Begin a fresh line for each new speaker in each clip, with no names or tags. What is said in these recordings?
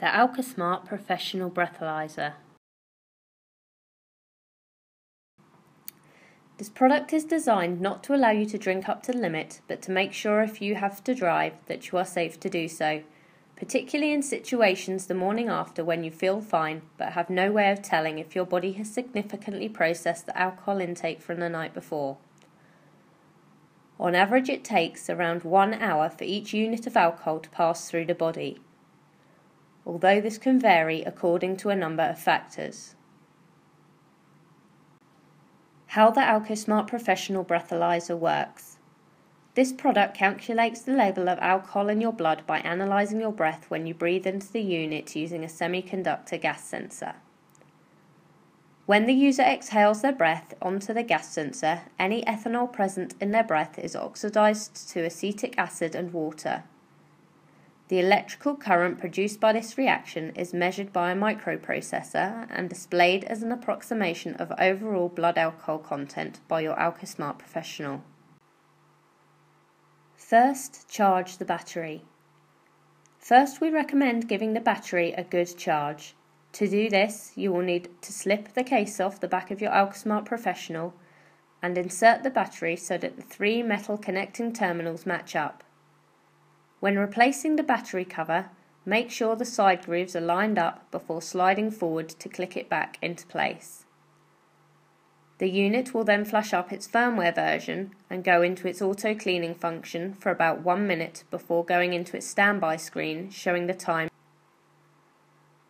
The AlcoSmart Professional Breathalyzer. This product is designed not to allow you to drink up to the limit, but to make sure if you have to drive that you are safe to do so, particularly in situations the morning after when you feel fine but have no way of telling if your body has significantly processed the alcohol intake from the night before. On average, it takes around one hour for each unit of alcohol to pass through the body although this can vary according to a number of factors. How the AlcoSmart Professional Breathalyzer works. This product calculates the level of alcohol in your blood by analysing your breath when you breathe into the unit using a semiconductor gas sensor. When the user exhales their breath onto the gas sensor, any ethanol present in their breath is oxidized to acetic acid and water, the electrical current produced by this reaction is measured by a microprocessor and displayed as an approximation of overall blood alcohol content by your AlcoSmart professional. First, charge the battery. First, we recommend giving the battery a good charge. To do this, you will need to slip the case off the back of your AlcoSmart Professional and insert the battery so that the three metal connecting terminals match up. When replacing the battery cover, make sure the side grooves are lined up before sliding forward to click it back into place. The unit will then flash up its firmware version and go into its auto cleaning function for about one minute before going into its standby screen showing the time.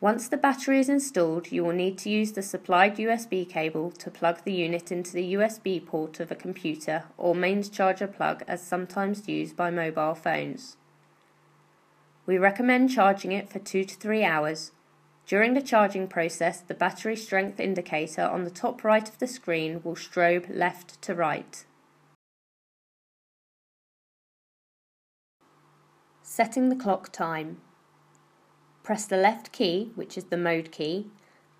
Once the battery is installed, you will need to use the supplied USB cable to plug the unit into the USB port of a computer or mains charger plug as sometimes used by mobile phones. We recommend charging it for 2 to 3 hours. During the charging process, the battery strength indicator on the top right of the screen will strobe left to right. Setting the clock time. Press the left key, which is the mode key,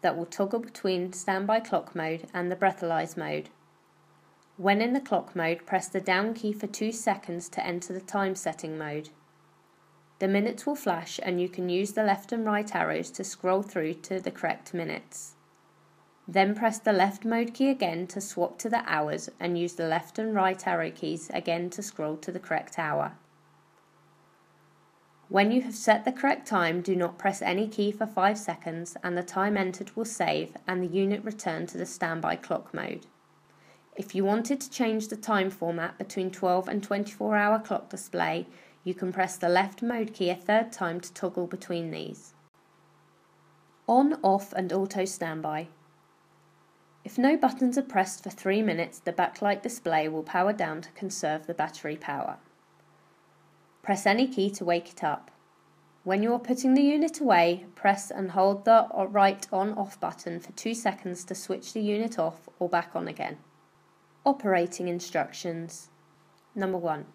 that will toggle between standby clock mode and the breathalyze mode. When in the clock mode, press the down key for 2 seconds to enter the time setting mode. The minutes will flash and you can use the left and right arrows to scroll through to the correct minutes. Then press the left mode key again to swap to the hours and use the left and right arrow keys again to scroll to the correct hour. When you have set the correct time, do not press any key for 5 seconds and the time entered will save and the unit return to the standby clock mode. If you wanted to change the time format between 12 and 24 hour clock display, you can press the left mode key a third time to toggle between these. On, off and auto standby. If no buttons are pressed for 3 minutes, the backlight display will power down to conserve the battery power. Press any key to wake it up. When you are putting the unit away, press and hold the right on-off button for 2 seconds to switch the unit off or back on again. Operating instructions. Number 1.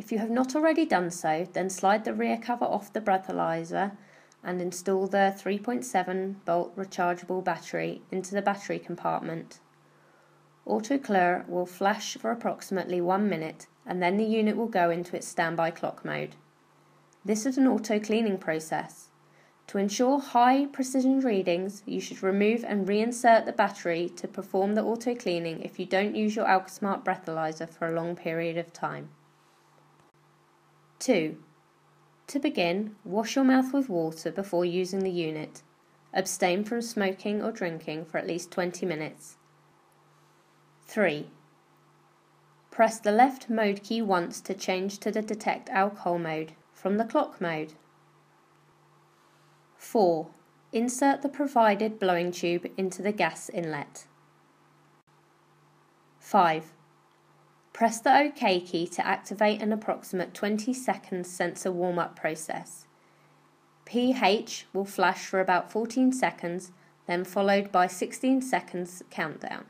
If you have not already done so, then slide the rear cover off the breathalyzer and install the 3.7 volt rechargeable battery into the battery compartment. AutoClear will flash for approximately one minute and then the unit will go into its standby clock mode. This is an auto cleaning process. To ensure high precision readings, you should remove and reinsert the battery to perform the auto cleaning if you don't use your AlcoSmart breathalyzer for a long period of time. 2. To begin, wash your mouth with water before using the unit. Abstain from smoking or drinking for at least 20 minutes. 3. Press the left mode key once to change to the detect alcohol mode from the clock mode. 4. Insert the provided blowing tube into the gas inlet. 5. Press the OK key to activate an approximate 20 second sensor warm up process. pH will flash for about 14 seconds, then followed by 16 seconds countdown.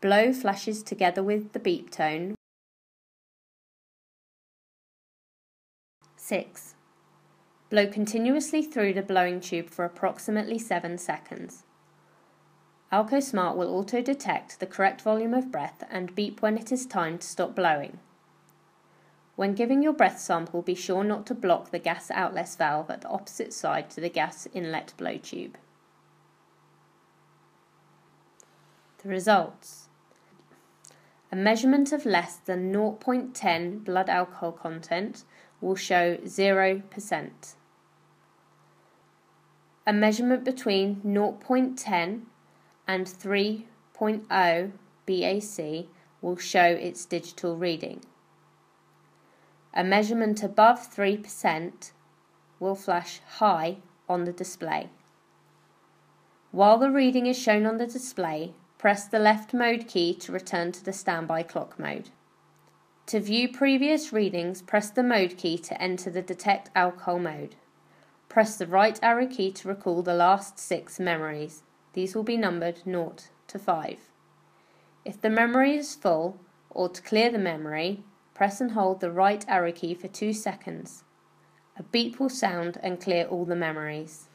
Blow flashes together with the beep tone. 6. Blow continuously through the blowing tube for approximately 7 seconds. Alco Smart will auto detect the correct volume of breath and beep when it is time to stop blowing. When giving your breath sample, be sure not to block the gas outlet valve at the opposite side to the gas inlet blow tube. The results. A measurement of less than 0.10 blood alcohol content will show 0%. A measurement between 0.10 and 3.0 BAC will show its digital reading. A measurement above 3% will flash high on the display. While the reading is shown on the display, press the left mode key to return to the standby clock mode. To view previous readings, press the mode key to enter the detect alcohol mode. Press the right arrow key to recall the last six memories. These will be numbered 0 to 5. If the memory is full, or to clear the memory, press and hold the right arrow key for 2 seconds. A beep will sound and clear all the memories.